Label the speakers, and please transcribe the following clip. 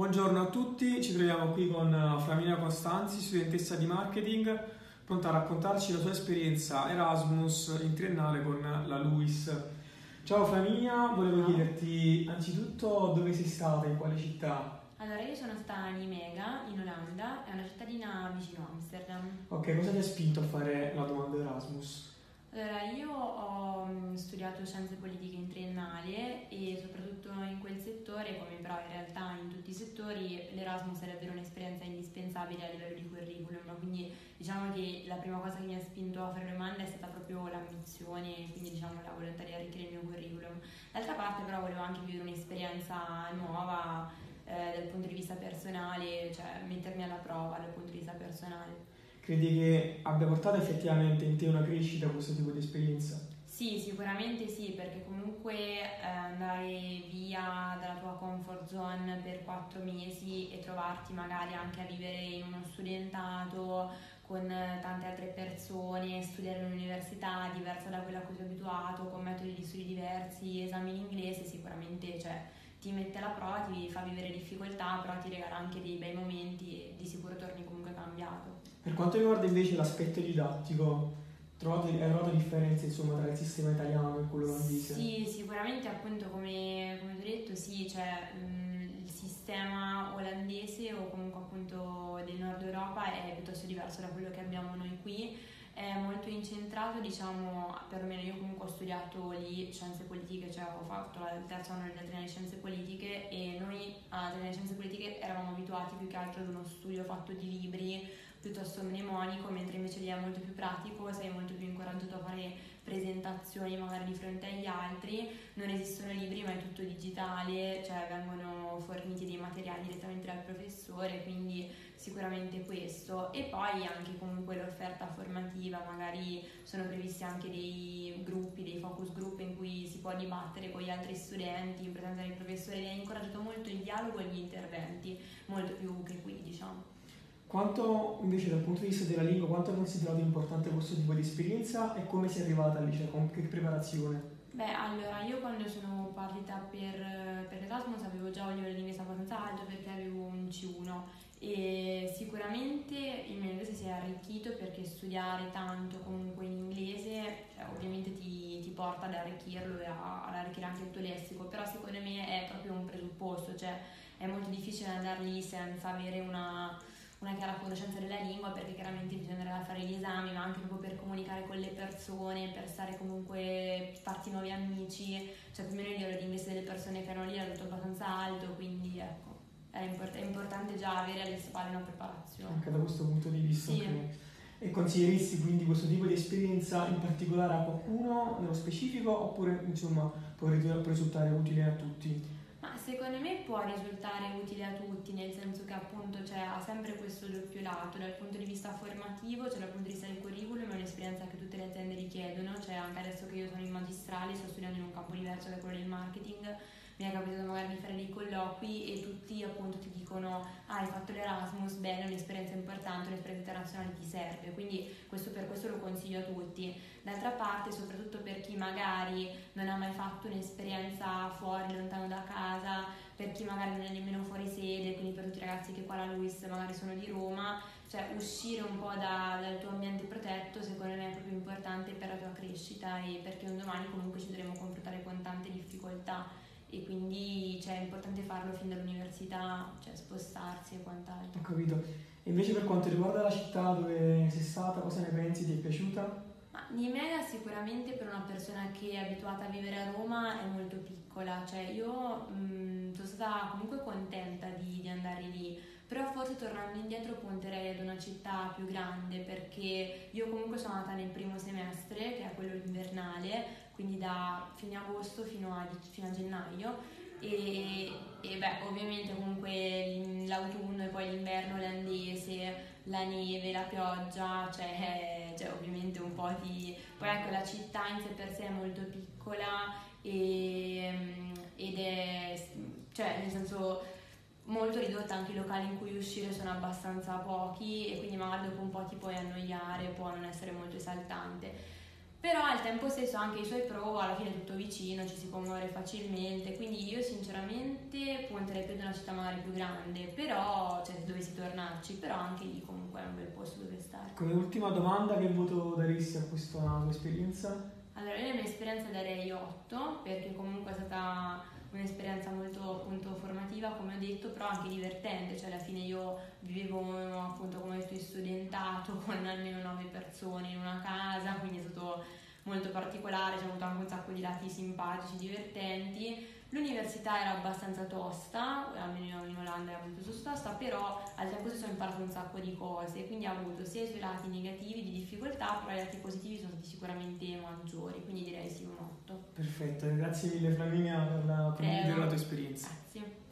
Speaker 1: Buongiorno a tutti, ci troviamo qui con eh, Flaminia Costanzi, studentessa di marketing, pronta a raccontarci la sua esperienza Erasmus in triennale con la LUIS. Ciao Flaminia, volevo chiederti anzitutto dove sei stata, in quale città?
Speaker 2: Allora, io sono stata a Nimega, in Olanda, è una cittadina vicino Amsterdam.
Speaker 1: Ok, cosa ti ha spinto a fare la domanda Erasmus?
Speaker 2: Allora, io ho mm, studiato scienze politiche in triennale e soprattutto in quel settore, come però in realtà in tutti i settori, l'Erasmus davvero un'esperienza indispensabile a livello di curriculum, quindi diciamo che la prima cosa che mi ha spinto a fare le domande è stata proprio l'ambizione, quindi diciamo la volontà di arricchire il mio curriculum. D'altra parte però volevo anche vivere un'esperienza nuova eh, dal punto di vista personale, cioè mettermi alla prova dal punto di vista personale.
Speaker 1: Credi che abbia portato effettivamente in te una crescita questo tipo di esperienza?
Speaker 2: Sì, sicuramente sì, perché comunque eh, andare via dalla tua comfort zone per quattro mesi e trovarti magari anche a vivere in uno studentato con tante altre persone, studiare in un'università diversa da quella a cui sei abituato, con metodi di studi diversi, esami in inglese, sicuramente cioè, ti mette alla prova, ti fa vivere difficoltà, però ti regala anche dei bei momenti e di sicuro torni comunque cambiato.
Speaker 1: Per quanto riguarda invece l'aspetto didattico, trovate, hai trovato differenze insomma, tra il sistema italiano e quello olandese?
Speaker 2: Sì, sicuramente appunto come, come ho detto, sì, cioè, mh, il sistema olandese o comunque appunto del nord Europa è piuttosto diverso da quello che abbiamo noi qui è molto incentrato, diciamo, perlomeno io comunque ho studiato lì scienze politiche, cioè ho fatto il terzo anno della triennale scienze politiche e noi alla triennale scienze politiche eravamo abituati più che altro ad uno studio fatto di libri piuttosto mnemonico, mentre invece lì è molto più pratico, sei molto più incoraggiato a fare presentazioni magari di fronte agli altri, non esistono libri ma è tutto digitale, cioè vengono forniti dei materiali direttamente dal professore, quindi sicuramente questo. E poi anche comunque l'offerta formativa, magari sono previsti anche dei gruppi, dei focus group in cui si può dibattere con gli altri studenti in presenza del professore ed è incoraggiato molto il dialogo e gli interventi, molto più che qui diciamo.
Speaker 1: Quanto invece dal punto di vista della lingua, quanto è considerato importante questo tipo di esperienza e come sei arrivata lì, cioè con che preparazione?
Speaker 2: Beh, allora io quando sono partita per, per l'Erasmus avevo già un livello di inglese abbastanza alto perché avevo un C1 e sicuramente il mio inglese si è arricchito perché studiare tanto comunque in inglese cioè, ovviamente ti, ti, porta ad arricchirlo e a, ad arricchire anche il tuo lessico, però secondo me è proprio un presupposto, cioè è molto difficile andare lì senza avere una una chiara conoscenza della lingua perché chiaramente bisognerà fare gli esami, ma anche proprio per comunicare con le persone, per stare comunque, farti nuovi amici, cioè più o meno il livello di inglese delle persone che erano lì era tutto abbastanza alto, quindi ecco, è, import- è importante già avere alle spalle una preparazione.
Speaker 1: Anche da questo punto di vista.
Speaker 2: Sì.
Speaker 1: Okay. E consiglieresti quindi questo tipo di esperienza in particolare a qualcuno nello specifico oppure insomma può risultare utile a tutti?
Speaker 2: Ma secondo me può risultare utile a tutti, nel senso che appunto cioè, sempre questo doppio lato, dal punto di vista formativo, cioè dal punto di vista del curriculum, è un'esperienza che tutte le aziende richiedono, cioè anche adesso che io sono in magistrale, sto studiando in un campo diverso da quello del marketing, mi è capitato magari di fare dei colloqui e tutti appunto ti dicono ah, hai fatto l'Erasmus, bene, è un'esperienza importante, un'esperienza internazionale ti serve, quindi questo per questo lo consiglio a tutti. D'altra parte, soprattutto per chi magari non ha mai fatto un'esperienza fuori, lontano da casa, per chi magari non è nemmeno fuori sede, quindi per tutti i ragazzi che qua alla Luis magari sono di Roma, cioè uscire un po' da, dal tuo ambiente protetto secondo me è proprio importante per la tua crescita e perché un domani comunque ci dovremo confrontare con tante difficoltà e quindi cioè, è importante farlo fin dall'università, cioè spostarsi e quant'altro.
Speaker 1: Ho capito. E invece per quanto riguarda la città dove sei stata, cosa ne pensi? Ti è piaciuta?
Speaker 2: Ma Nimega sicuramente per una persona che è abituata a vivere a Roma è molto piccola, cioè io mh, sono stata comunque contenta di, di andare lì, però forse tornando indietro punterei ad una città più grande perché io comunque sono andata nel primo semestre, che è quello invernale, quindi da fine agosto fino a, fino a gennaio. E, e, beh, ovviamente comunque l'autunno e poi l'inverno olandese, la neve, la pioggia, cioè, cioè ovviamente un po' di... Poi ecco la città in sé per sé è molto piccola e, ed è, cioè nel senso molto ridotta, anche i locali in cui uscire sono abbastanza pochi e quindi magari dopo un po' ti puoi annoiare, può non essere molto esaltante però al tempo stesso anche i suoi pro, alla fine è tutto vicino, ci si può muovere facilmente, quindi io sinceramente punterei più ad una città magari più grande, però, cioè dovessi tornarci, però anche lì comunque è un bel posto dove stare.
Speaker 1: Come ultima domanda, che voto daresti a questa tua esperienza?
Speaker 2: Allora, io la mia esperienza darei 8, perché comunque è stata un'esperienza molto appunto formativa come ho detto però anche divertente cioè alla fine io vivevo appunto come detto studentato con almeno 9 persone in una casa quindi è stato molto particolare c'è avuto anche un sacco di lati simpatici divertenti L'università era abbastanza tosta, almeno in Olanda era molto tosta, però al tempo stesso ho imparato un sacco di cose, quindi ha avuto sia i suoi lati negativi di difficoltà, però i lati positivi sono stati sicuramente maggiori, quindi direi sì un 8.
Speaker 1: Perfetto, grazie mille Flaminia per la, per la tua esperienza.
Speaker 2: Grazie.